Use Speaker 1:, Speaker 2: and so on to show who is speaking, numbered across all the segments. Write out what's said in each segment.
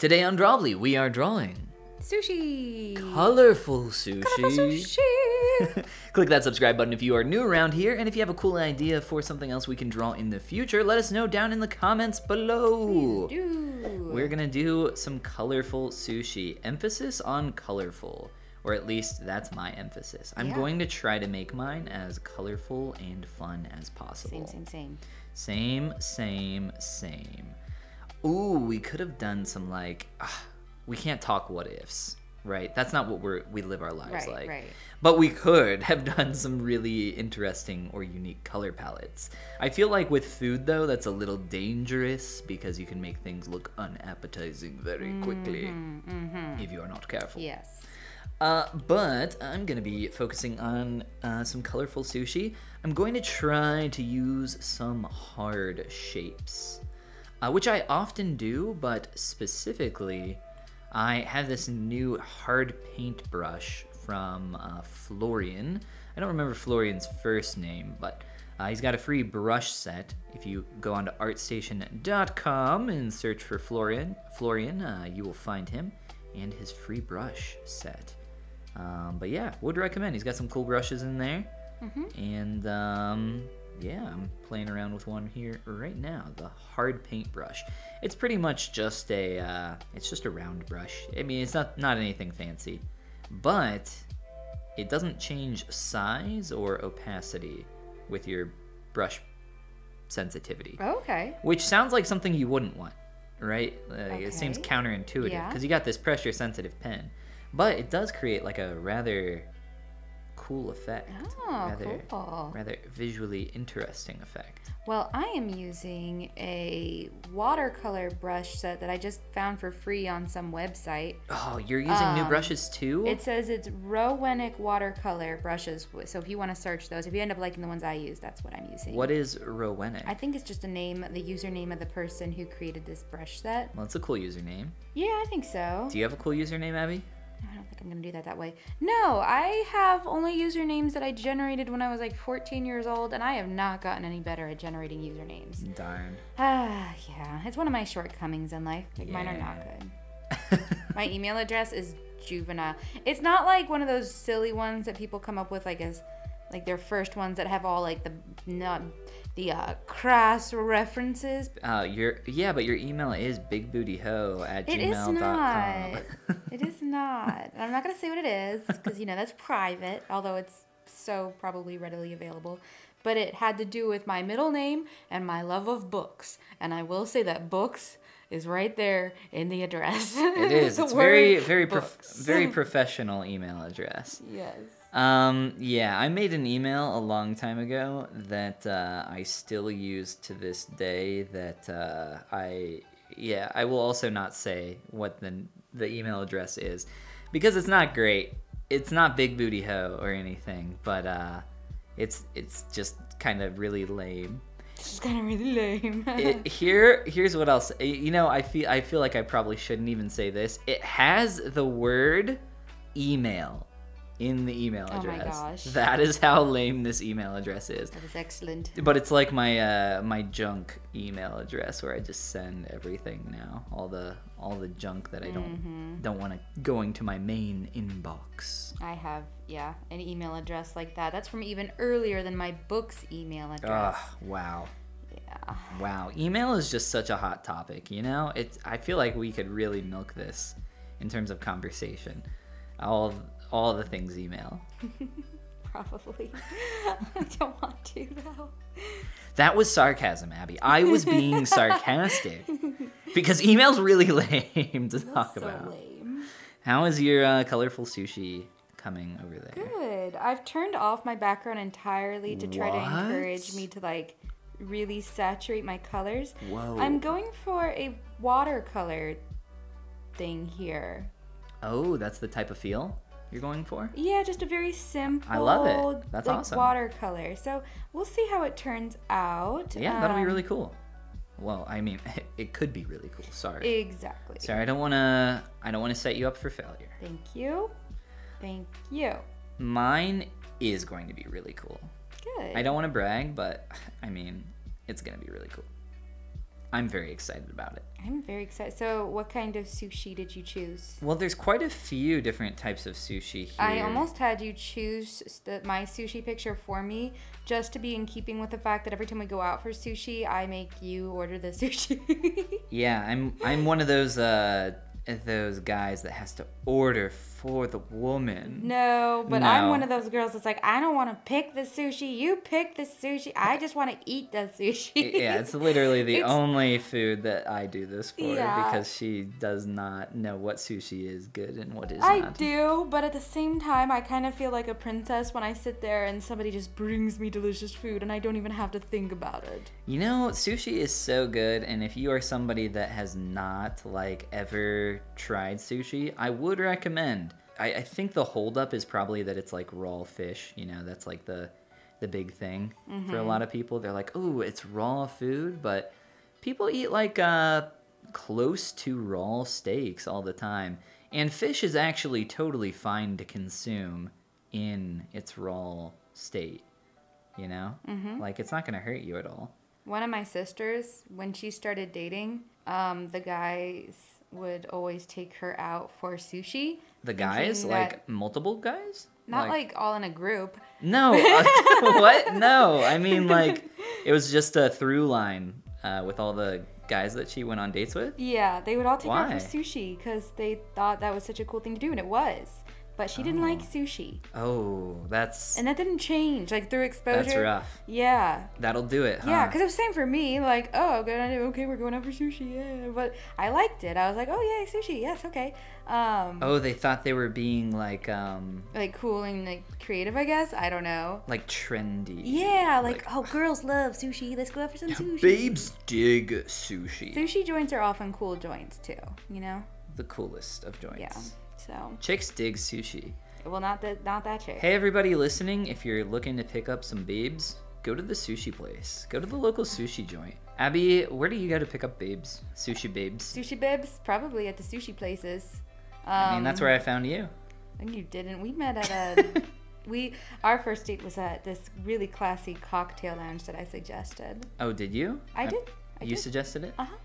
Speaker 1: Today on Drawbli, we are drawing
Speaker 2: Sushi.
Speaker 1: colorful sushi.
Speaker 2: Colorful sushi.
Speaker 1: Click that subscribe button if you are new around here, and if you have a cool idea for something else we can draw in the future, let us know down in the comments below.
Speaker 2: Do.
Speaker 1: We're gonna do some colorful sushi. Emphasis on colorful, or at least that's my emphasis. I'm
Speaker 2: Yeah.
Speaker 1: going to try to make mine as colorful and fun as possible.
Speaker 2: Same, same, same.
Speaker 1: Same, same, same. Ooh, we could have done some like, ah, we can't talk what ifs, right? That's not what we're we live our lives
Speaker 2: Right,
Speaker 1: like.
Speaker 2: right.
Speaker 1: But we could have done some really interesting or unique color palettes. I feel like with food though, that's a little dangerous because you can make things look unappetizing very quickly if you are not careful.
Speaker 2: Yes.
Speaker 1: Uh, but I'm gonna be focusing on uh, some colorful sushi. I'm going to try to use some hard shapes, uh, which I often do, but specifically, I have this new hard paint brush from uh, Florian. I don't remember Florian's first name, but uh, he's got a free brush set. If you go onto artstation.com and search for Florian, Florian, uh, you will find him and his free brush set. Um, but yeah, would recommend. He's got some cool brushes in there, and um, yeah, I'm playing around with one here right now. The hard paint brush. It's pretty much just a, uh, it's just a round brush. I mean, it's not not anything fancy, but it doesn't change size or opacity with your brush sensitivity
Speaker 2: Okay.
Speaker 1: which sounds like something you wouldn't want, right? Uh, It seems counterintuitive because
Speaker 2: Yeah.
Speaker 1: you got this pressure sensitive pen, but it does create like a rather cool effect.
Speaker 2: Oh,
Speaker 1: rather,
Speaker 2: cool.
Speaker 1: rather visually interesting effect.
Speaker 2: Well, I am using a watercolor brush set that I just found for free on some website.
Speaker 1: Oh, you're using new
Speaker 2: Um,
Speaker 1: brushes too?
Speaker 2: It says it's Rowenic watercolor brushes. So if you want to search those, if you end up liking the ones I use, that's what I'm using.
Speaker 1: what is Rowenic?
Speaker 2: I think it's just a name, the username of the person who created this brush set.
Speaker 1: well, it's a cool username.
Speaker 2: Yeah, I think so.
Speaker 1: Do you have a cool username, Abby?
Speaker 2: I don't think I'm gonna do that that way. No, I have only usernames that I generated when I was like 14 years old, and I have not gotten any better at generating usernames.
Speaker 1: Darn.
Speaker 2: Ah, yeah, it's one of my shortcomings in life. Like mine are not good. My email address is juvenile. It's not like one of those silly ones that people come up with, like as like their first ones that have all like the not the uh, crass references.
Speaker 1: Uh, your yeah, but your email is bigbootyho at
Speaker 2: It is
Speaker 1: gmail.com.
Speaker 2: not. it is not. I'm not gonna say what it is because you know that's private. Although it's so probably readily available. But it had to do with my middle name and my love of books. And I will say that books is right there in the address.
Speaker 1: It is. It's very, very, prof- very professional email address.
Speaker 2: yes.
Speaker 1: Um, yeah, I made an email a long time ago that uh, I still use to this day. That uh, I, yeah, I will also not say what the the email address is because it's not great. It's not big booty ho or anything, but uh, it's it's just kind of really lame.
Speaker 2: Is kind of really lame.
Speaker 1: It, here, here's what else. You know, I feel I feel like I probably shouldn't even say this. It has the word email in the email
Speaker 2: Oh my
Speaker 1: address.
Speaker 2: gosh.
Speaker 1: That is how lame this email address is.
Speaker 2: that is excellent.
Speaker 1: But it's like my uh, my junk email address where I just send everything now, all the all the junk that I don't
Speaker 2: Mm-hmm.
Speaker 1: don't want to going to my main inbox.
Speaker 2: I have, yeah, an email address like that. That's from even earlier than my book's email address.
Speaker 1: Ugh, wow.
Speaker 2: Yeah.
Speaker 1: Wow, email is just such a hot topic, you know? It's I feel like we could really milk this in terms of conversation. All all the things email.
Speaker 2: Probably. I don't want to though.
Speaker 1: That was sarcasm, Abby. I was being sarcastic because email's really lame to talk
Speaker 2: so
Speaker 1: about.
Speaker 2: lame.
Speaker 1: How is your uh, colorful sushi coming over there?
Speaker 2: Good. I've turned off my background entirely to try to encourage me to like really saturate my colors.
Speaker 1: Whoa.
Speaker 2: I'm going for a watercolor thing here.
Speaker 1: Oh, that's the type of feel you're going for?
Speaker 2: Yeah, just a very simple.
Speaker 1: I love it. That's
Speaker 2: like,
Speaker 1: awesome.
Speaker 2: Watercolor. So we'll see how it turns out.
Speaker 1: Yeah, that'll be
Speaker 2: Um,
Speaker 1: really cool. Well, I mean, it could be really cool. Sorry.
Speaker 2: Exactly.
Speaker 1: Sorry, I don't want to I don't want to set you up for failure.
Speaker 2: Thank you. Thank you.
Speaker 1: Mine is going to be really cool.
Speaker 2: Good.
Speaker 1: I don't want to brag, but I mean, it's going to be really cool. I'm very excited about it.
Speaker 2: I'm very excited. So, what kind of sushi did you choose?
Speaker 1: Well, there's quite a few different types of sushi here.
Speaker 2: I almost had you choose the, my sushi picture for me just to be in keeping with the fact that every time we go out for sushi, I make you order the sushi.
Speaker 1: Yeah, I'm I'm one of those uh those guys that has to order for the woman.
Speaker 2: no, but I'm one of those girls that's like, I don't want to pick the sushi. You pick the sushi. I just want to eat the sushi.
Speaker 1: yeah, it's literally the
Speaker 2: It's-
Speaker 1: only food that I do this for
Speaker 2: Yeah.
Speaker 1: because she does not know what sushi is good and what is
Speaker 2: I
Speaker 1: not.
Speaker 2: I do, but at the same time, I kind of feel like a princess when I sit there and somebody just brings me delicious food and I don't even have to think about it.
Speaker 1: You know, sushi is so good, and if you are somebody that has not like ever tried sushi, I would recommend. I, I think the holdup is probably that it's like raw fish. You know, that's like the the big thing for a lot of people. They're like, oh, it's raw food, but people eat like uh close to raw steaks all the time, and fish is actually totally fine to consume in its raw state. You know, like it's not gonna hurt you at all.
Speaker 2: One of my sisters, when she started dating, um, the guys would always take her out for sushi.
Speaker 1: The guys, like multiple guys?
Speaker 2: Not like, all in a group.
Speaker 1: no, uh, what? No, I mean like it was just a through line uh, with all the guys that she went on dates with.
Speaker 2: Yeah, they would all take her
Speaker 1: Why?
Speaker 2: out for sushi because they thought that was such a cool thing to do, and it was. But she didn't like sushi,
Speaker 1: Oh, that's
Speaker 2: and that didn't change. Like through exposure.
Speaker 1: that's rough.
Speaker 2: Yeah,
Speaker 1: That'll do it, huh?
Speaker 2: Yeah, because it was the same for me. Like, oh, good idea. Okay, we're going out for sushi. Yeah, but I liked it. I was like, oh yeah, sushi. Yes, okay. Um,
Speaker 1: oh, they thought they were being like um
Speaker 2: like cool and like creative, I guess. I don't know.
Speaker 1: like trendy.
Speaker 2: Yeah, like, oh, girls love sushi. Let's go out for some sushi.
Speaker 1: Babes dig sushi.
Speaker 2: Sushi joints are often cool joints too. You know.
Speaker 1: The coolest of joints.
Speaker 2: Yeah. So,
Speaker 1: Chicks dig sushi.
Speaker 2: well, not that, not that chick.
Speaker 1: Hey, everybody listening, if you're looking to pick up some babes, go to the sushi place. Go to the local sushi joint. Abby, where do you go to pick up babes? Sushi babes.
Speaker 2: Sushi bibs, probably at the sushi places. Um,
Speaker 1: I mean, that's where I found you.
Speaker 2: And you didn't. We met at a. we our first date was at this really classy cocktail lounge that I suggested.
Speaker 1: Oh, did you?
Speaker 2: I did. I
Speaker 1: you
Speaker 2: did.
Speaker 1: suggested it?
Speaker 2: Uh huh.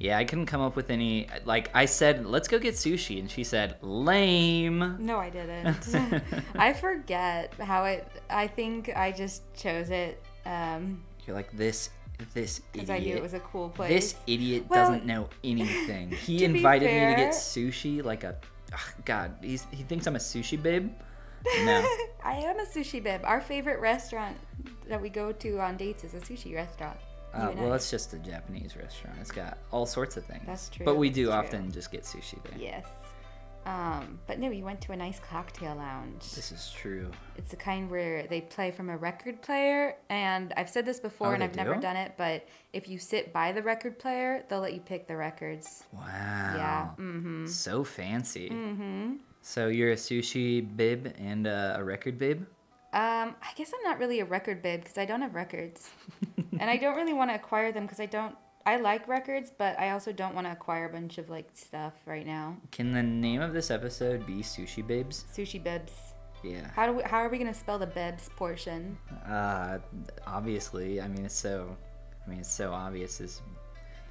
Speaker 1: Yeah, I couldn't come up with any. Like, I said, let's go get sushi, and she said, lame.
Speaker 2: No, I didn't. I forget how it. I think I just chose it um
Speaker 1: You're like, this, this
Speaker 2: because
Speaker 1: idiot.
Speaker 2: I knew it was a cool place.
Speaker 1: This idiot
Speaker 2: Well,
Speaker 1: doesn't know anything. He invited me to get sushi like a. ugh, God, he's, he thinks I'm a sushi bib. No.
Speaker 2: I am a sushi bib. Our favorite restaurant that we go to on dates is a sushi restaurant. You
Speaker 1: Uh, well,
Speaker 2: I.
Speaker 1: it's just a Japanese restaurant. It's got all sorts of things.
Speaker 2: That's true,
Speaker 1: But we do
Speaker 2: true.
Speaker 1: often just get sushi there.
Speaker 2: Yes. Um, but no, we went to a nice cocktail lounge.
Speaker 1: This is true.
Speaker 2: It's the kind where they play from a record player, and I've said this before,
Speaker 1: Oh,
Speaker 2: and I've never done it. But if you sit by the record player, they'll let you pick the records.
Speaker 1: Wow.
Speaker 2: Yeah. Mm-hmm.
Speaker 1: So fancy.
Speaker 2: Mm-hmm.
Speaker 1: So you're a sushi bib and uh, a record bib?
Speaker 2: Um, I guess I'm not really a record bib because I don't have records, and I don't really want to acquire them because I don't. I like records, but I also don't want to acquire a bunch of like stuff right now.
Speaker 1: Can the name of this episode be Sushi Babes?
Speaker 2: Sushi bibs.
Speaker 1: Yeah.
Speaker 2: How do we, how are we gonna spell the bibs portion?
Speaker 1: Uh, obviously, I mean it's so, I mean it's so obvious. It's,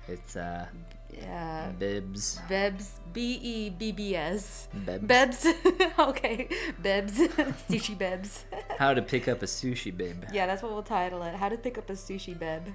Speaker 1: it's uh,
Speaker 2: Yeah.
Speaker 1: bibs.
Speaker 2: Bibs. B e b b s.
Speaker 1: Bibs.
Speaker 2: Bebs. okay. Bebs. sushi bebs.
Speaker 1: How to pick up a sushi bib.
Speaker 2: yeah, that's what we'll title it. How to pick up a sushi beb.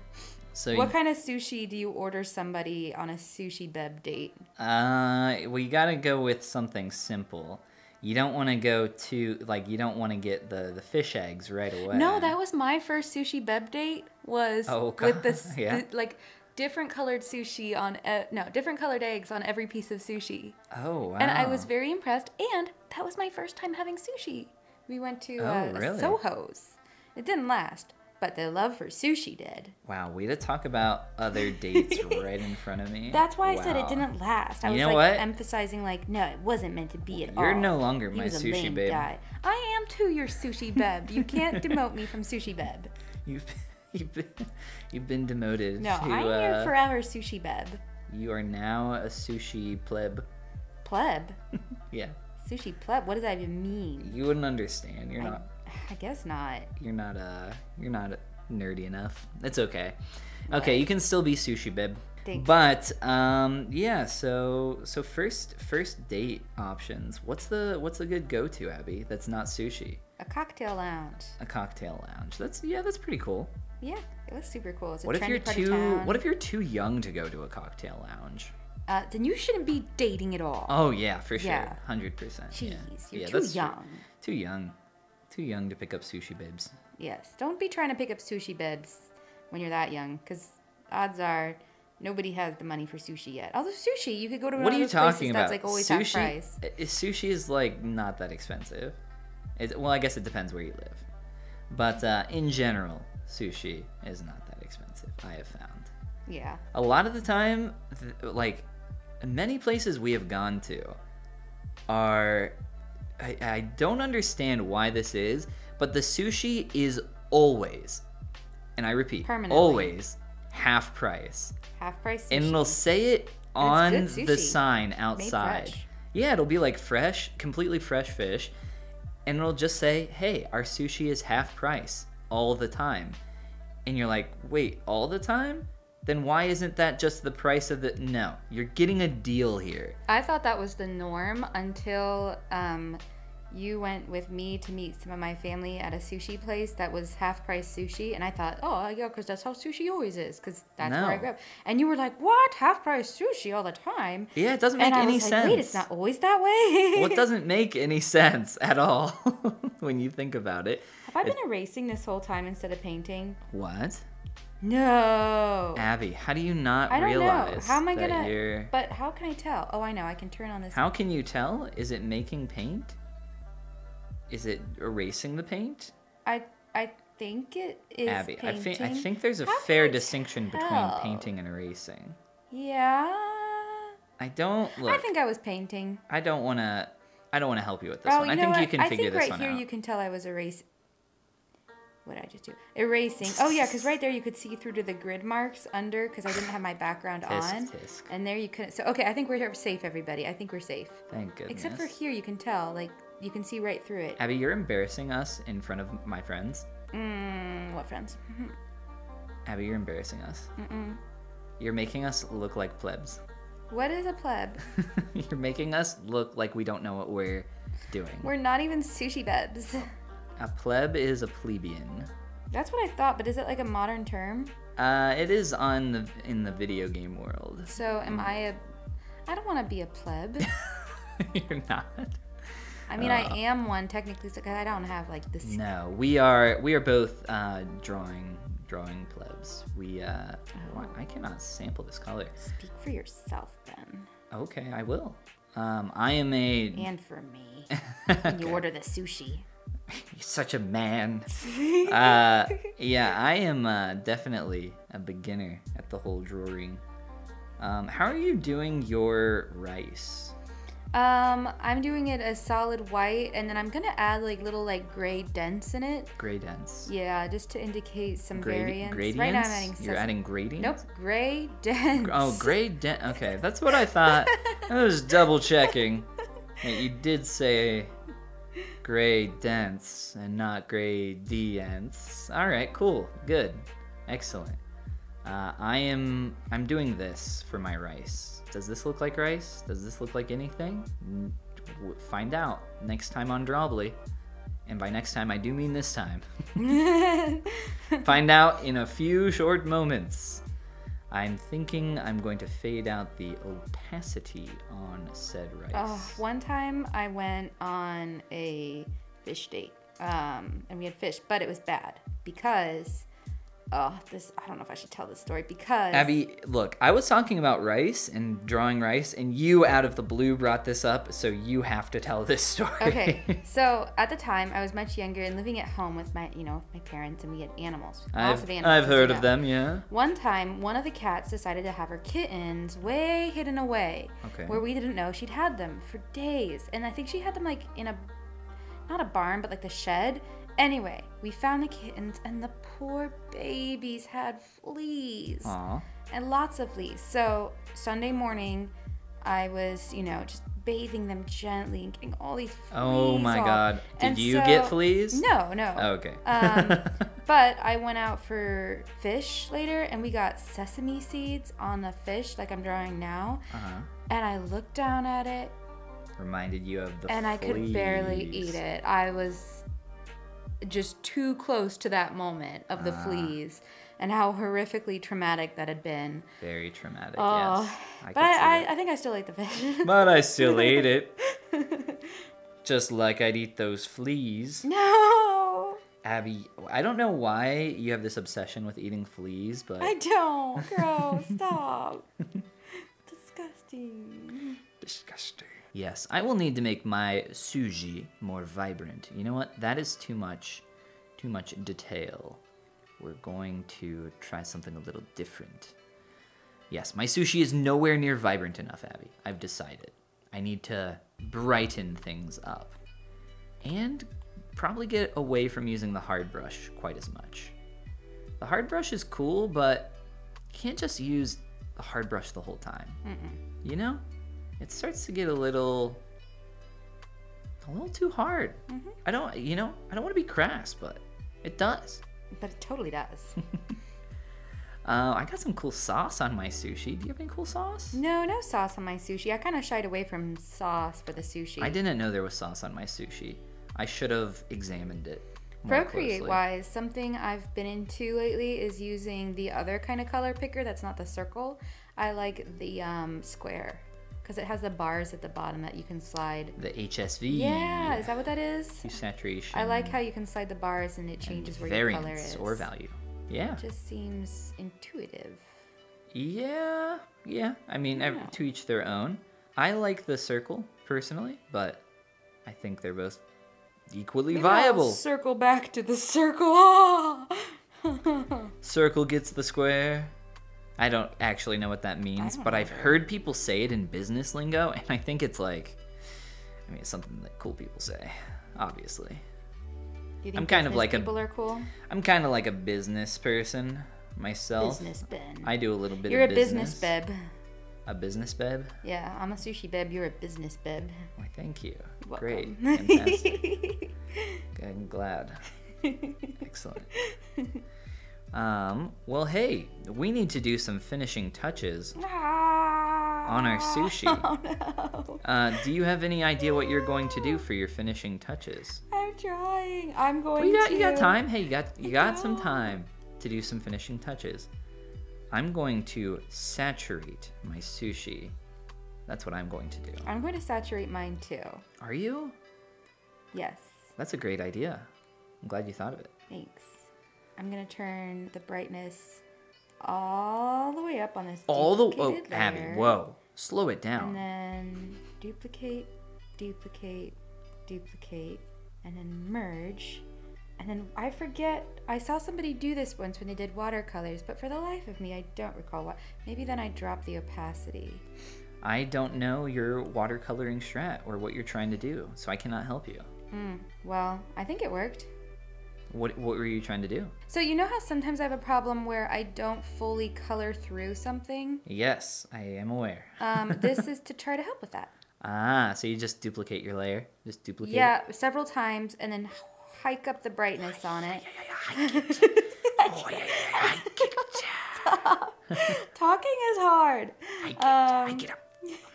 Speaker 1: So
Speaker 2: What kind of sushi do you order somebody on a sushi beb date?
Speaker 1: Uh, well, you gotta go with something simple. You don't want to go to like you don't want to get the the fish eggs right away.
Speaker 2: No, that was my first sushi beb date. Was
Speaker 1: Oh,
Speaker 2: with the,
Speaker 1: Yeah.
Speaker 2: the- like different colored sushi on e- no different colored eggs on every piece of sushi,
Speaker 1: Oh wow.
Speaker 2: and I was very impressed. And that was my first time having sushi. We went to uh,
Speaker 1: Oh, really?
Speaker 2: Soho's. It didn't last, but the love for sushi did.
Speaker 1: wow. Way to talk about other dates right in front of me.
Speaker 2: That's why I said it didn't last. I
Speaker 1: You
Speaker 2: was
Speaker 1: know
Speaker 2: like
Speaker 1: what?
Speaker 2: emphasizing like, no, it wasn't meant to be at all.
Speaker 1: You're no longer
Speaker 2: He
Speaker 1: my sushi babe.
Speaker 2: guy. I am too your sushi beb. You can't demote me from sushi beb.
Speaker 1: You've you've been you've been demoted.
Speaker 2: No,
Speaker 1: to,
Speaker 2: I'm
Speaker 1: uh,
Speaker 2: your forever sushi beb.
Speaker 1: You are now a sushi pleb.
Speaker 2: Pleb.
Speaker 1: Yeah.
Speaker 2: Sushi pleb. What does that even mean?
Speaker 1: You wouldn't understand. You're
Speaker 2: I-
Speaker 1: not.
Speaker 2: I guess not.
Speaker 1: You're not. Uh. You're not nerdy enough. It's okay. Okay, you can still be sushi bib.
Speaker 2: Thanks.
Speaker 1: But um, yeah, so so first first date options. What's the what's the good go to, Abby? That's not sushi.
Speaker 2: A cocktail lounge.
Speaker 1: A cocktail lounge. That's yeah, that's pretty cool.
Speaker 2: Yeah, it was super cool. It's a
Speaker 1: What if you're too. What if you're too young to go to a cocktail lounge?
Speaker 2: Uh, then you shouldn't be dating at all.
Speaker 1: Oh yeah, for sure,
Speaker 2: Yeah.
Speaker 1: hundred percent.
Speaker 2: Jeez,
Speaker 1: yeah.
Speaker 2: you're
Speaker 1: yeah,
Speaker 2: too young.
Speaker 1: Too young. Too young to pick up sushi babes.
Speaker 2: Yes, don't be trying to pick up sushi bibs when you're that young, because odds are nobody has the money for sushi yet. Although sushi, you could go to
Speaker 1: What are you talking about?
Speaker 2: that's like always half
Speaker 1: sushi,
Speaker 2: price.
Speaker 1: sushi is like not that expensive. It, well, I guess it depends where you live, but uh, in general, sushi is not that expensive. I have found.
Speaker 2: Yeah.
Speaker 1: A lot of the time, th- like many places we have gone to, are I, I don't understand why this is, but the sushi is always, and I repeat, always half price
Speaker 2: Half price
Speaker 1: and it'll say it on the sign outside. Yeah, it'll be like fresh, completely fresh fish, and it'll just say, "Hey, our sushi is half price all the time." And you're like, "Wait, all the time? Then why isn't that just the price of the No, you're getting a deal here.
Speaker 2: I thought that was the norm until um, you went with me to meet some of my family at a sushi place that was half price sushi, and I thought, oh yeah, because that's how sushi always is, because that's where I grew up. And you were like, what? Half price sushi all the time?
Speaker 1: Yeah, it doesn't make
Speaker 2: and
Speaker 1: any sense.
Speaker 2: like, wait, it's not always that way.
Speaker 1: well, it doesn't make any sense at all when you think about it.
Speaker 2: Have I been erasing this whole time instead of painting?
Speaker 1: What?
Speaker 2: No.
Speaker 1: Abby, how do you not
Speaker 2: I don't know.
Speaker 1: realize
Speaker 2: How am I gonna?
Speaker 1: you're
Speaker 2: But how can I tell? Oh, I know. I can turn on this.
Speaker 1: How can you tell? Is it making paint? Is it erasing the paint?
Speaker 2: I I think it is
Speaker 1: Abby, I think I think there's a
Speaker 2: How
Speaker 1: fair
Speaker 2: I
Speaker 1: distinction between painting and erasing.
Speaker 2: Yeah.
Speaker 1: I don't look.
Speaker 2: I think I was painting.
Speaker 1: I don't want to. I don't want to help you with this
Speaker 2: oh,
Speaker 1: one. I think
Speaker 2: what?
Speaker 1: you can
Speaker 2: I
Speaker 1: figure
Speaker 2: think
Speaker 1: this
Speaker 2: right
Speaker 1: one
Speaker 2: here
Speaker 1: out.
Speaker 2: you can tell I was erasing. What did I just do? Erasing. Oh yeah, because right there you could see through to the grid marks under because I didn't have my background on,
Speaker 1: tisk.
Speaker 2: and there you couldn't. So okay, I think we're safe, everybody. I think we're safe.
Speaker 1: Thank goodness.
Speaker 2: Except for here, you can tell. Like you can see right through it.
Speaker 1: Abby, you're embarrassing us in front of my friends.
Speaker 2: Mm, what friends?
Speaker 1: Abby, you're embarrassing us.
Speaker 2: Mm-mm.
Speaker 1: You're making us look like plebs.
Speaker 2: What is a pleb?
Speaker 1: you're making us look like we don't know what we're doing.
Speaker 2: We're not even sushi bebs.
Speaker 1: A pleb is a plebeian.
Speaker 2: That's what I thought, but is it like a modern term?
Speaker 1: Uh, it is on the in the video game world.
Speaker 2: So am I a? I don't want to be a pleb.
Speaker 1: You're not.
Speaker 2: I mean,
Speaker 1: Uh.
Speaker 2: I am one technically, because I don't have like this.
Speaker 1: No, we are we are both uh, drawing drawing plebs. We uh, why- I cannot sample this color.
Speaker 2: Speak for yourself, Ben,
Speaker 1: Okay, I will. Um, I am a
Speaker 2: and for me. When you order the sushi.
Speaker 1: You're such a man. uh, yeah, I am uh, definitely a beginner at the whole drawing. Um, how are you doing your rice?
Speaker 2: Um, I'm doing it a solid white, and then I'm gonna add like little like gray dents in it.
Speaker 1: Gray dents.
Speaker 2: Yeah, just to indicate some
Speaker 1: Gradi-
Speaker 2: variants.
Speaker 1: gradients?
Speaker 2: Right now I'm adding.
Speaker 1: You're adding gradients?
Speaker 2: Nope, gray dents.
Speaker 1: Oh, gray dent. Okay, that's what I thought. I was double checking. you did say gray dents and not gray dents. All right, cool, good, excellent. Uh, I am. I'm doing this for my rice. Does this look like rice? Does this look like anything? Find out next time on Drawbli. And by next time, I do mean this time. Find out in a few short moments. I'm thinking I'm going to fade out the opacity on said rice.
Speaker 2: Oh, one time I went on a fish date, um, and we had fish, but it was bad because, oh, this I don't know if I should tell this story because
Speaker 1: Abby, look, I was talking about rice and drawing rice, and you out of the blue brought this up, so you have to tell this story.
Speaker 2: Okay, so at the time I was much younger and living at home with my, you know, my parents, and we had animals. lots
Speaker 1: I've,
Speaker 2: of animals,
Speaker 1: I've
Speaker 2: as you
Speaker 1: heard of them, yeah.
Speaker 2: One time, one of the cats decided to have her kittens way hidden away,
Speaker 1: Okay.
Speaker 2: where we didn't know she'd had them for days, and I think she had them like in a, not a barn, but like the shed. Anyway, we found the kittens, and the poor babies had fleas
Speaker 1: Aw.
Speaker 2: and lots of fleas. So Sunday morning, I was, you know, just bathing them gently and getting all these fleas
Speaker 1: Oh my
Speaker 2: off.
Speaker 1: god. Did
Speaker 2: And
Speaker 1: you get fleas?
Speaker 2: No, no.
Speaker 1: Oh, okay.
Speaker 2: Um, but I went out for fish later and we got sesame seeds on the fish like I'm drawing now.
Speaker 1: uh-huh.
Speaker 2: And I looked down at it
Speaker 1: Reminded you of the
Speaker 2: and I could barely eat it. I was just too close to that moment of the
Speaker 1: Ah.
Speaker 2: fleas and how horrifically traumatic that had been.
Speaker 1: Very traumatic.
Speaker 2: Oh,
Speaker 1: yes. I
Speaker 2: but I, I. I think I still ate the fish.
Speaker 1: But I still ate it. Just like I'd eat those fleas.
Speaker 2: no,
Speaker 1: Abby, I don't know why you have this obsession with eating fleas, but
Speaker 2: I don't. Gross. Stop. Disgusting.
Speaker 1: disgusting. Yes, I will need to make my sushi more vibrant. You know what? That is too much, too much detail. We're going to try something a little different. Yes, my sushi is nowhere near vibrant enough, Abby. I've decided. I need to brighten things up. And probably get away from using the hard brush quite as much. The hard brush is cool, but you can't just use the hard brush the whole time. You know? It starts to get a little a little too hard. I don't you know, I don't want to be crass, but it does.
Speaker 2: But it totally does.
Speaker 1: Uh, I got some cool sauce on my sushi. Do you have any cool sauce?
Speaker 2: no, no sauce on my sushi. I kind of shied away from sauce for the sushi.
Speaker 1: I didn't know there was sauce on my sushi. I should have examined it. more
Speaker 2: Procreate
Speaker 1: closely.
Speaker 2: wise, something I've been into lately is using the other kind of color picker that's not the circle. I like the um, square because it has the bars at the bottom that you can slide.
Speaker 1: The HSV.
Speaker 2: Yeah, is that what that is?
Speaker 1: Hue saturation.
Speaker 2: I like how you can slide the bars and it changes where
Speaker 1: variance
Speaker 2: your color is.
Speaker 1: or value. Yeah.
Speaker 2: It Just seems intuitive.
Speaker 1: Yeah. Yeah. I mean, ev-
Speaker 2: Yeah.
Speaker 1: to each their own. I like the circle personally, but I think they're both equally
Speaker 2: Maybe I'll
Speaker 1: viable.
Speaker 2: circle back to the circle.
Speaker 1: Circle gets the square. I don't actually know what that means, but I've heard people say it in business lingo, and I think it's like, I mean, it's something that cool people say, obviously.
Speaker 2: You think
Speaker 1: I'm kind of like a,
Speaker 2: are cool?
Speaker 1: I'm kind of like a business person myself.
Speaker 2: Business Ben.
Speaker 1: I do a little bit
Speaker 2: You're
Speaker 1: of
Speaker 2: a
Speaker 1: business.
Speaker 2: business beb.
Speaker 1: A business beb?
Speaker 2: Yeah, I'm a sushi beb. You're a business beb.
Speaker 1: Why, thank you.
Speaker 2: You're
Speaker 1: Great. Fantastic. I'm glad. Excellent. Um, well, hey, we need to do some finishing touches on our sushi.
Speaker 2: Oh no.
Speaker 1: Uh, do you have any idea what you're going to do for your finishing touches?
Speaker 2: I'm trying. I'm going
Speaker 1: Well, you got
Speaker 2: to.
Speaker 1: you got time. Hey, you got you got some time to do some finishing touches. I'm going to saturate my sushi. That's what I'm going to do.
Speaker 2: I'm going to saturate mine too.
Speaker 1: Are you?
Speaker 2: Yes.
Speaker 1: That's a great idea. I'm glad you thought of it.
Speaker 2: Thanks. I'm gonna turn the brightness all the way up on this.
Speaker 1: All the oh,
Speaker 2: duplicated
Speaker 1: Abby, whoa, slow it down.
Speaker 2: And then duplicate, duplicate, duplicate, and then merge. And then I forget. I saw somebody do this once when they did watercolors, but for the life of me, I don't recall what. Maybe then I dropped the opacity.
Speaker 1: I don't know your watercoloring strat or what you're trying to do, so I cannot help you.
Speaker 2: Hmm. Well, I think it worked.
Speaker 1: What what were you trying to do?
Speaker 2: So you know how sometimes I have a problem where I don't fully color through something.
Speaker 1: Yes, I am aware.
Speaker 2: Um, this is to try to help with that.
Speaker 1: Ah, so you just duplicate your layer, just duplicate. it?
Speaker 2: Yeah, several times, and then hike up the brightness on it.
Speaker 1: Oh, yeah, yeah, I get it.
Speaker 2: Talking is hard.
Speaker 1: I get, I
Speaker 2: Um,
Speaker 1: get up.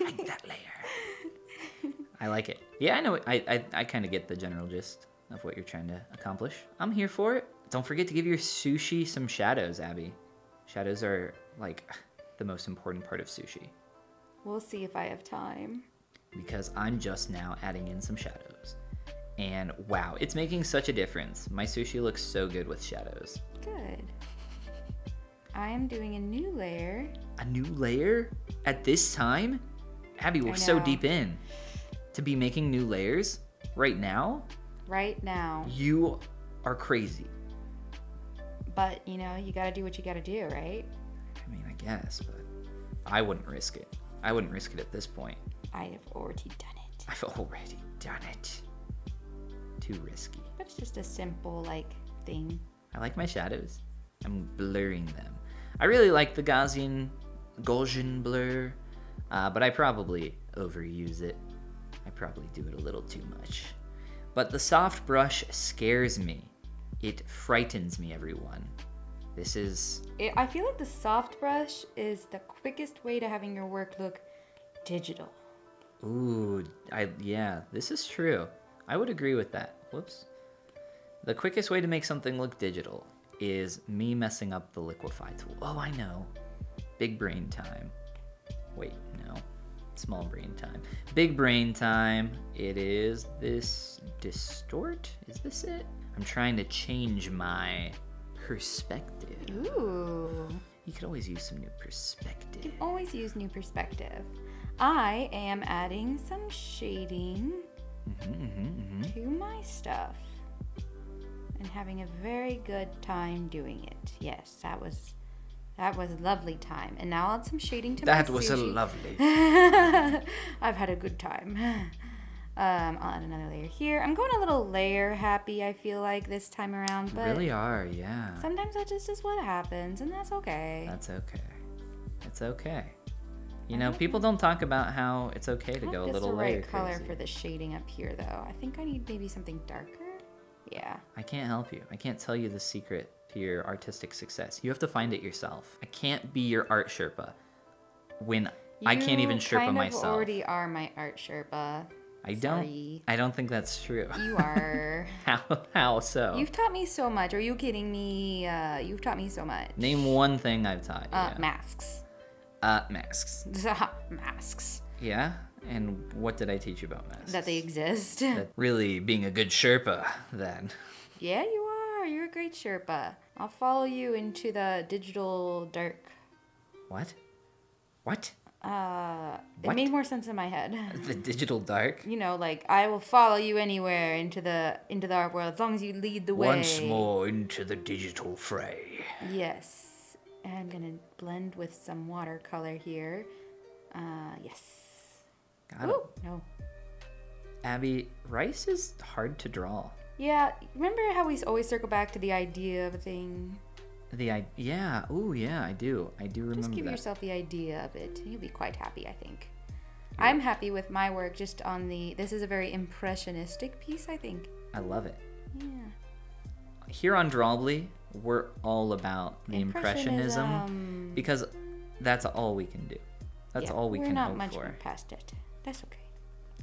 Speaker 1: I get that layer. I like it. Yeah, I know. I I, I kind of get the general gist of what you're trying to accomplish. I'm here for it. Don't forget to give your sushi some shadows, Abby. Shadows are like the most important part of sushi
Speaker 2: We'll see if I have time.
Speaker 1: because I'm just now adding in some shadows. And wow, it's making such a difference. My sushi looks so good with shadows.
Speaker 2: Good. I am doing a new layer.
Speaker 1: A new layer at this time? Abby, we're so deep in. To be making new layers right now?
Speaker 2: Right now.
Speaker 1: You are crazy.
Speaker 2: But you know, you gotta do what you gotta do, right?
Speaker 1: I mean, I guess, but I wouldn't risk it. I wouldn't risk it at this point.
Speaker 2: I have already done it.
Speaker 1: I've already done it. Too risky.
Speaker 2: But it's just a simple like thing.
Speaker 1: I like my shadows. I'm blurring them. I really like the Gaussian Gaussian blur. uh, but I probably overuse it. I probably do it a little too much. But the soft brush scares me. It frightens me, everyone. This is.
Speaker 2: It, I feel like the soft brush is the quickest way to having your work look digital.
Speaker 1: Ooh, I yeah, this is true. I would agree with that. Whoops. The quickest way to make something look digital is me messing up the liquify tool. Oh, I know. Big brain time. Wait, no. Small brain time. Big brain time. It is this distort? Is this it? I'm trying to change my perspective.
Speaker 2: Ooh.
Speaker 1: You could always use some new perspective.
Speaker 2: You can always use new perspective. I am adding some shading
Speaker 1: Mm-hmm,
Speaker 2: to my stuff and having a very good time doing it. Yes, that was that was a lovely time. And now I'll add some shading to
Speaker 1: That
Speaker 2: my That
Speaker 1: was a lovely.
Speaker 2: I've had a good time. Um, I'll add another layer here. I'm going a little layer happy, I feel like, this time around, but
Speaker 1: really are, yeah.
Speaker 2: sometimes that just is what happens, and that's okay.
Speaker 1: That's okay. It's okay. You know, people don't talk about how it's okay to go a little
Speaker 2: the
Speaker 1: layer
Speaker 2: right color
Speaker 1: crazy.
Speaker 2: for the shading up here, though. I think I need maybe something darker. Yeah.
Speaker 1: I can't help you. I can't tell you the secret to your artistic success. You have to find it yourself. I can't be your art Sherpa when I can't even
Speaker 2: You
Speaker 1: Sherpa
Speaker 2: kind of
Speaker 1: myself.
Speaker 2: You already are my art Sherpa.
Speaker 1: I don't.
Speaker 2: Sorry.
Speaker 1: I don't think that's true.
Speaker 2: You are.
Speaker 1: how? How so?
Speaker 2: You've taught me so much. Are you kidding me? Uh, you've taught me so much.
Speaker 1: Name one thing I've taught you.
Speaker 2: Uh, masks.
Speaker 1: uh, masks.
Speaker 2: masks.
Speaker 1: Yeah. And what did I teach you about masks?
Speaker 2: That they exist.
Speaker 1: That really being a good Sherpa, then.
Speaker 2: yeah, you are. You're a great Sherpa. I'll follow you into the digital dark.
Speaker 1: What? What?
Speaker 2: Uh, it made more sense in my head.
Speaker 1: The digital dark?
Speaker 2: You know, like I will follow you anywhere into the into the art world as long as you lead the way.
Speaker 1: Once more into the digital fray.
Speaker 2: Yes. And I'm gonna blend with some watercolor here. Uh, yes.
Speaker 1: Got it.
Speaker 2: No.
Speaker 1: Abby, rice is hard to draw.
Speaker 2: Yeah, remember how we always circle back to the idea of a thing?
Speaker 1: The I yeah, oh yeah, I do. I do remember
Speaker 2: Just give
Speaker 1: that.
Speaker 2: yourself the idea of it, you'll be quite happy, I think. I'm happy with my work just on the. This is a very impressionistic piece, I think.
Speaker 1: I love it.
Speaker 2: Yeah.
Speaker 1: Here on Drawbli, we're all about the impressionism,
Speaker 2: Impressionism.
Speaker 1: because that's all we can do. That's
Speaker 2: Yeah,
Speaker 1: all we can hope for.
Speaker 2: we're not much past it. That's okay.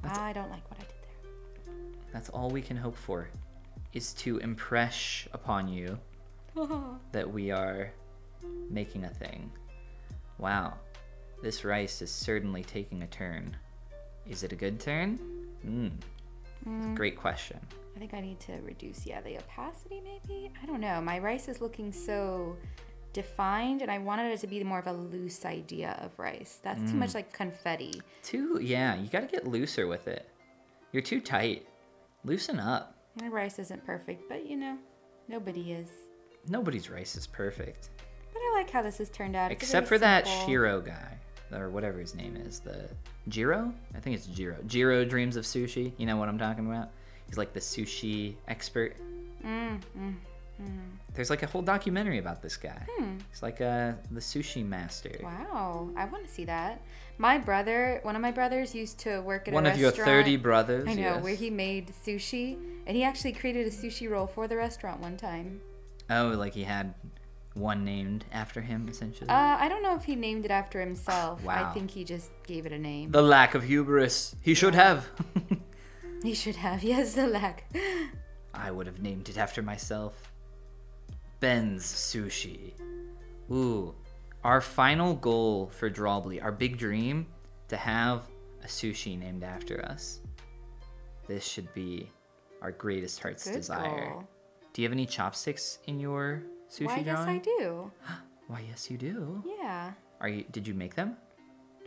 Speaker 1: That's-
Speaker 2: I don't like what I did there.
Speaker 1: That's all we can hope for is to impress upon you that we are making a thing. Wow. This rice is certainly taking a turn. Is it a good turn? Hmm. Great question.
Speaker 2: I think I need to reduce, yeah, the opacity maybe? I don't know. My rice is looking so defined, and I wanted it to be more of a loose idea of rice. That's too
Speaker 1: Mm.
Speaker 2: much like confetti.
Speaker 1: Too, yeah, you gotta get looser with it. You're too tight. Loosen up.
Speaker 2: My rice isn't perfect, but you know, nobody is.
Speaker 1: Nobody's rice is perfect.
Speaker 2: But I like how this has turned out. It's
Speaker 1: Except for that
Speaker 2: simple-
Speaker 1: Shiro guy, or whatever his name is. The Jiro? I think it's Jiro. Jiro dreams of sushi. You know what I'm talking about? He's like the sushi expert.
Speaker 2: Mm, mm.
Speaker 1: There's like a whole documentary about this guy. He's like uh, the sushi master.
Speaker 2: Wow, I want to see that. My brother, one of my brothers, used to work at
Speaker 1: One
Speaker 2: a
Speaker 1: of your. 30 brothers.
Speaker 2: I know
Speaker 1: yes.
Speaker 2: where he made sushi, and he actually created a sushi roll for the restaurant one time.
Speaker 1: Oh, like he had one named after him, essentially.
Speaker 2: Uh, I don't know if he named it after himself.
Speaker 1: Wow.
Speaker 2: I think he just gave it a name.
Speaker 1: the lack of hubris. He should have.
Speaker 2: He should have. Yes, the lack.
Speaker 1: I would have named it after myself. Ben's Sushi. Ooh, our final goal for Drawbli, our big dream, to have a sushi named after us. This should be our greatest heart's
Speaker 2: Good
Speaker 1: desire.
Speaker 2: goal.
Speaker 1: Do you have any chopsticks in your sushi
Speaker 2: Why, yes. I do.
Speaker 1: Why, yes, you do.
Speaker 2: Yeah.
Speaker 1: Are you? Did you make them?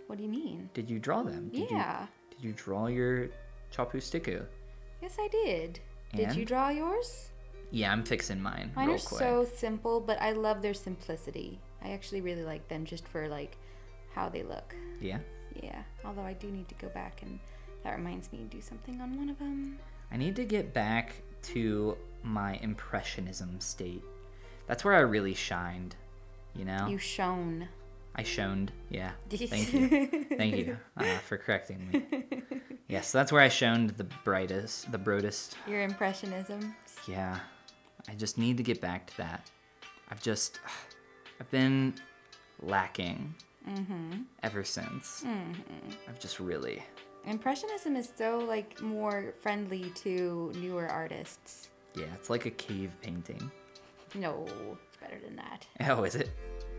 Speaker 2: What do you mean?
Speaker 1: Did you draw them? Did
Speaker 2: yeah.
Speaker 1: You, did you draw your chopustiku?
Speaker 2: Yes, I did. Did you draw yours?
Speaker 1: Yeah, I'm fixing mine.
Speaker 2: Mine
Speaker 1: real
Speaker 2: are
Speaker 1: quick.
Speaker 2: so simple, but I love their simplicity. I actually really like them just for like how they look.
Speaker 1: Yeah.
Speaker 2: Yeah. Although I do need to go back and that reminds me to do something on one of them.
Speaker 1: I need to get back to my impressionism state. That's where I really shined, you know?
Speaker 2: You shone.
Speaker 1: I shoned. Yeah. Thank you. Thank you uh, for correcting me. Yes, that's where I shoned the brightest, the broadest.
Speaker 2: Your impressionism.
Speaker 1: Yeah. I just need to get back to that. I've just, I've been lacking mm-hmm. ever since. Mm-hmm. I've just really.
Speaker 2: Impressionism is so like more friendly to newer artists.
Speaker 1: Yeah, it's like a cave painting.
Speaker 2: No, it's better than that.
Speaker 1: Oh, is it?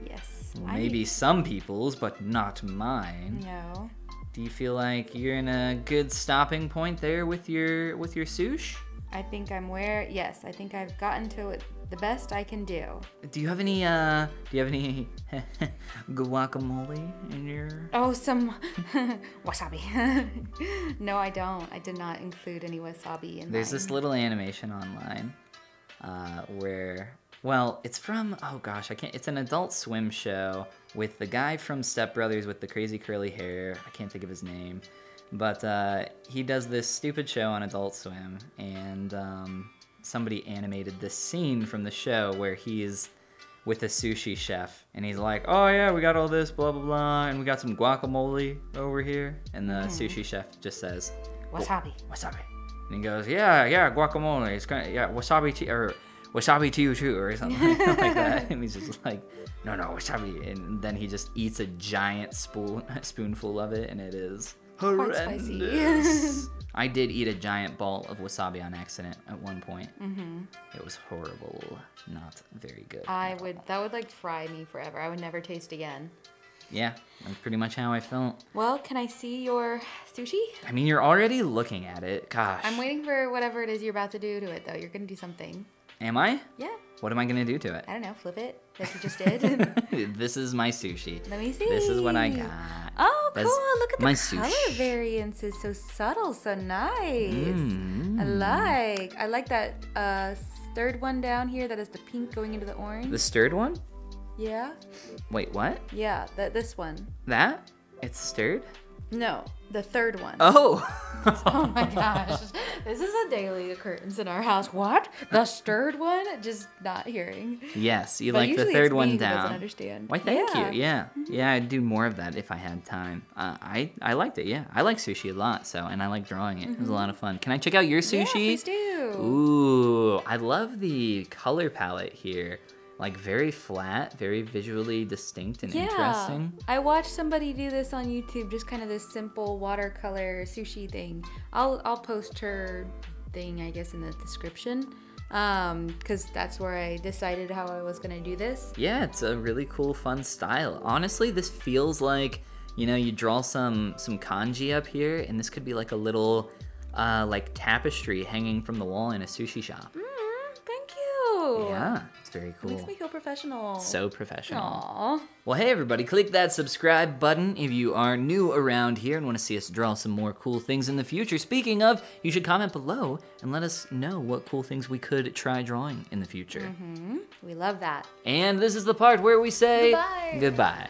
Speaker 2: Yes.
Speaker 1: Well, maybe
Speaker 2: need-
Speaker 1: some people's, but not mine.
Speaker 2: No.
Speaker 1: Do you feel like you're in a good stopping point there with your with your sush?
Speaker 2: I think I'm where. Yes, I think I've gotten to it the best I can do.
Speaker 1: Do you have any uh do you have any guacamole in your
Speaker 2: Oh, some wasabi. no, I don't. I did not include any wasabi in
Speaker 1: There's
Speaker 2: mine.
Speaker 1: this little animation online uh where well, it's from oh gosh, I can't it's an adult swim show with the guy from Step Brothers with the crazy curly hair. I can't think of his name. But uh, he does this stupid show on Adult Swim, and um, somebody animated this scene from the show where he's with a sushi chef, and he's like, "Oh yeah, we got all this, blah blah blah, and we got some guacamole over here," and the sushi chef just says,
Speaker 2: wasabi.
Speaker 1: "Wasabi," and he goes, "Yeah, yeah, guacamole. It's kind of yeah, wasabi to or wasabi to you too, or something like that." And he's just like, "No, no, wasabi," and then he just eats a giant spoon spoonful of it, and it is horrendous. I did eat a giant ball of wasabi on accident at one point.
Speaker 2: Mm-hmm.
Speaker 1: It was horrible, not very good.
Speaker 2: I would. That would like fry me forever. I would never taste again.
Speaker 1: yeah, that's pretty much how I felt.
Speaker 2: Well, can I see your sushi?
Speaker 1: I mean, you're already looking at it. Gosh.
Speaker 2: I'm waiting for whatever it is you're about to do to it, though. You're gonna do something.
Speaker 1: Am I?
Speaker 2: Yeah.
Speaker 1: What am I gonna do to it?
Speaker 2: I don't know. Flip it like you just did.
Speaker 1: this is my sushi.
Speaker 2: Let me see.
Speaker 1: This is what I got.
Speaker 2: Oh,
Speaker 1: That's
Speaker 2: cool! Look at the
Speaker 1: my
Speaker 2: color
Speaker 1: sushi.
Speaker 2: variances. So subtle, so nice.
Speaker 1: Mm.
Speaker 2: I like. I like that uh, third one down here that is the pink going into the orange.
Speaker 1: The stirred one?
Speaker 2: yeah.
Speaker 1: Wait, what?
Speaker 2: Yeah. That this one.
Speaker 1: That? It's stirred?
Speaker 2: No, the third one.
Speaker 1: Oh!
Speaker 2: Oh my gosh. This is a daily occurrence in our house. What? The third one? Just not hearing.
Speaker 1: yes, you
Speaker 2: But
Speaker 1: like the third one down.
Speaker 2: understand.
Speaker 1: Why, thank
Speaker 2: Yeah. Mm-hmm.
Speaker 1: you. Yeah. Yeah, I'd do more of that if I had time. Uh, I, I liked it, yeah. I like sushi a lot, so, and I like drawing it. It was a lot of fun. Can I check out your
Speaker 2: Mm-hmm. Yeah,
Speaker 1: sushi?
Speaker 2: please do.
Speaker 1: Ooh, I love the color palette here. Like very flat, very visually distinct and interesting.
Speaker 2: I watched somebody do this on YouTube, just kind of this simple watercolor sushi thing. I'll I'll post her thing, I guess, in the description, um, because that's where I decided how I was gonna do this.
Speaker 1: Yeah, it's a really cool, fun style. Honestly, this feels like you know you draw some some kanji up here, and this could be like a little uh, like tapestry hanging from the wall in a sushi shop.
Speaker 2: Mm,
Speaker 1: Yeah, it's very cool.
Speaker 2: It Makes me feel professional.
Speaker 1: So professional.
Speaker 2: Aww.
Speaker 1: Well, hey everybody, click that subscribe button if you are new around here and want to see us draw some more cool things in the future. Speaking of, you should comment below and let us know what cool things we could try drawing in the future. Mm-hmm.
Speaker 2: We love that.
Speaker 1: And this is the part where we say
Speaker 2: Goodbye.
Speaker 1: goodbye.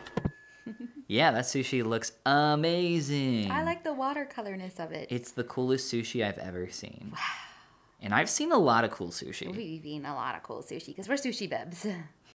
Speaker 1: yeah, that sushi looks amazing.
Speaker 2: I like the watercolorness of it.
Speaker 1: It's the coolest sushi I've ever seen. And I've seen a lot of cool sushi.
Speaker 2: We've eaten a lot of cool sushi because we're sushi bebs.